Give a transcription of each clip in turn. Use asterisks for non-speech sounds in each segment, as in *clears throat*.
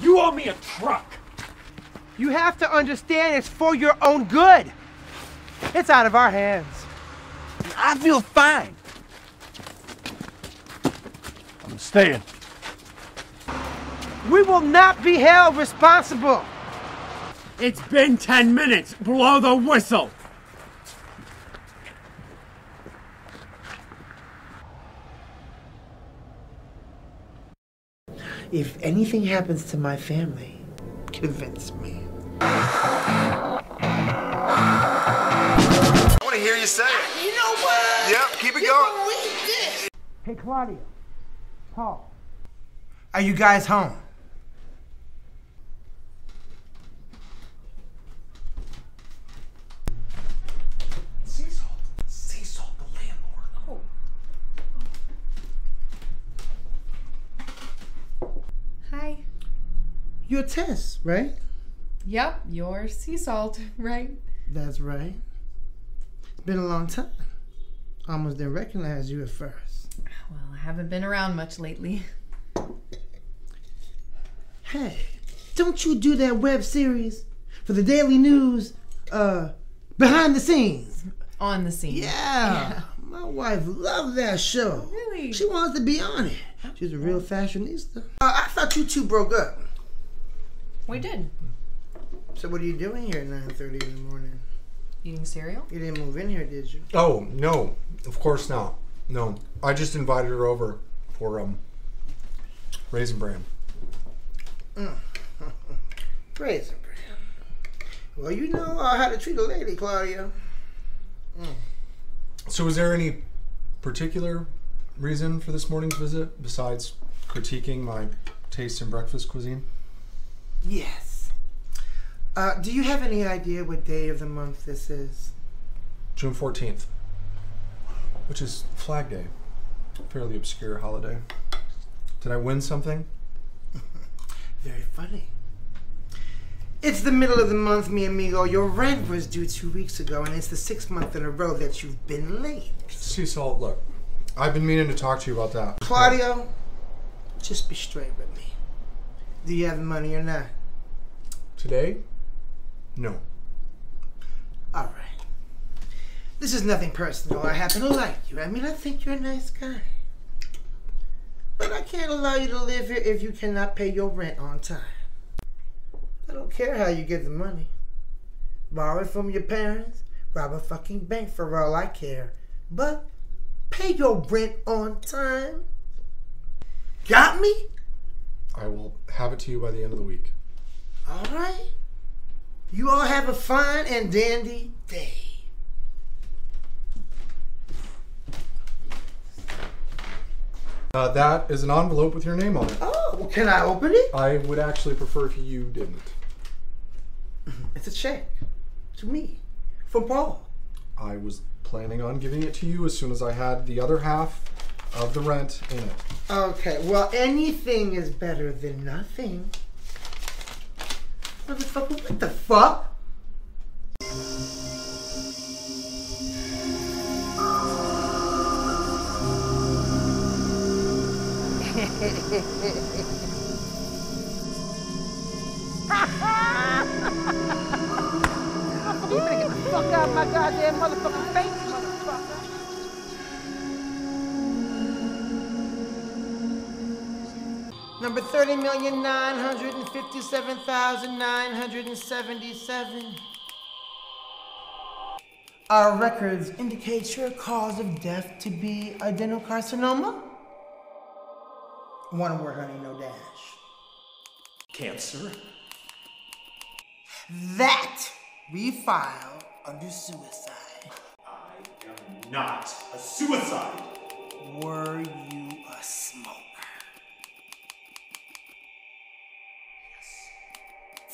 You owe me a truck. You have to understand it's for your own good. It's out of our hands. I feel fine. I'm staying. We will not be held responsible. It's been 10 minutes. Blow the whistle. If anything happens to my family, convince me. I want to hear you say it. You know what? Yep, keep it going. Hey, Claudia. Paul. Are you guys home? You're Tess, right? Yep, you're sea salt, *laughs* right? That's right. It's been a long time. Almost didn't recognize you at first. Well, I haven't been around much lately. Hey, don't you do that web series for the Daily News, uh, behind the scenes? On the scene. Yeah. My wife loved that show. Really? She wants to be on it. She's a real fashionista. Uh, I thought you two broke up. We did. So what are you doing here at 9.30 in the morning? Eating cereal? You didn't move in here, did you? Oh no, of course not. No, I just invited her over for um raisin bran. *laughs* Praise him, Bram. Well, you know uh, how to treat a lady, Claudia. So, was there any particular reason for this morning's visit besides critiquing my taste in breakfast cuisine? Yes. Uh, do you have any idea what day of the month this is? June fourteenth, which is Flag Day, fairly obscure holiday. Did I win something? *laughs* Very funny. It's the middle of the month, mi amigo. Your rent was due two weeks ago, and it's the sixth month in a row that you've been late. Sea salt. Look, I've been meaning to talk to you about that. Claudio, just be straight with me. Do you have the money or not? Today? No. All right. This is nothing personal. I happen to like you. I mean, I think you're a nice guy. But I can't allow you to live here if you cannot pay your rent on time. I don't care how you get the money. Borrow it from your parents, rob a fucking bank for all I care. But pay your rent on time. Got me? I will have it to you by the end of the week. All right. You all have a fine and dandy day. Uh, that is an envelope with your name on it. Oh, well, can I open it? I would actually prefer if you didn't. *clears throat* It's a check to me from Paul. I was planning on giving it to you as soon as I had the other half of the rent in it. Okay, well, anything is better than nothing. Motherfucker, what the fuck? *laughs* You better get the fuck out of my goddamn motherfucking face, and seventy-seven. Our records indicate your cause of death to be adenocarcinoma. One word, honey, no dash. Cancer. That we file under suicide. I am not a suicide. Were you a smoker?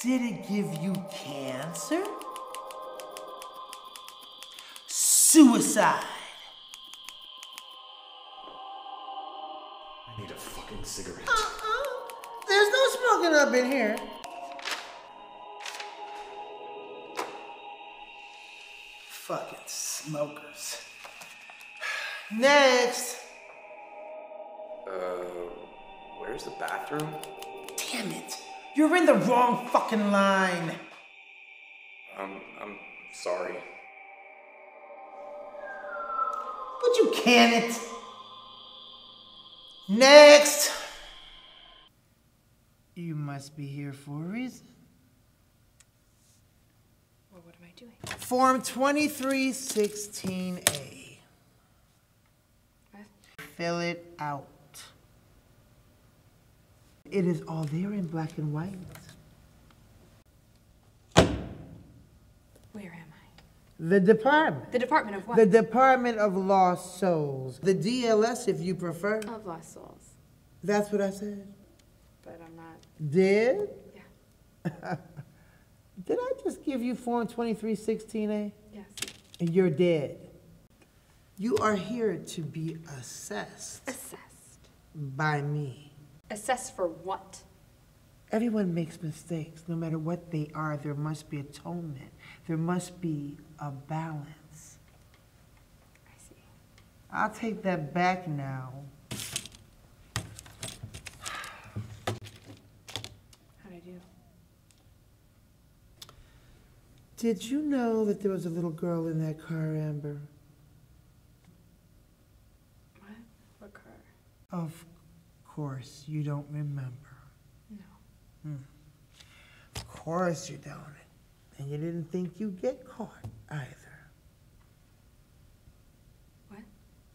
Did it give you cancer? Suicide. I need a fucking cigarette. Uh-uh. There's no smoking up in here. Fucking smokers. Next. Uh, where's the bathroom? Damn it. You're in the wrong fucking line. Um, I'm sorry. But you can't. Next. You must be here for a reason. Well, what am I doing? Form 2316A. What? Fill it out. It is all there in black and white. Where am I? The department. The Department of what? The Department of Lost Souls. The DLS, if you prefer. of Lost Souls. That's what I said. But I'm not. Did? Yeah. *laughs* Did I just give you Form 2316A? Yes. And you're dead. You are here to be assessed Assessed. by me. Assessed for what? Everyone makes mistakes. No matter what they are, there must be atonement. There must be a balance. I see. I'll take that back now. How'd I do? Did you know that there was a little girl in that car, Amber? What? What car? Of course, you don't remember. No. Hmm. Of course you don't. And you didn't think you'd get caught either. What?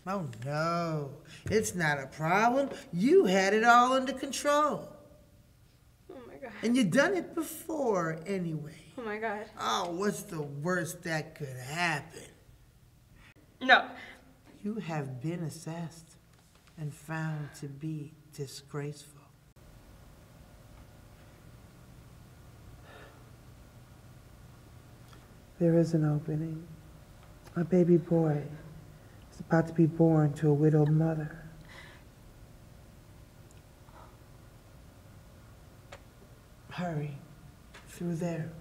Oh no, it's not a problem. You had it all under control. Oh my god. And you've done it before anyway. Oh my god. Oh, what's the worst that could happen? No. You have been assessed and found to be disgraceful. There is an opening. A baby boy is about to be born to a widowed mother. Hurry, through there.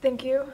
Thank you.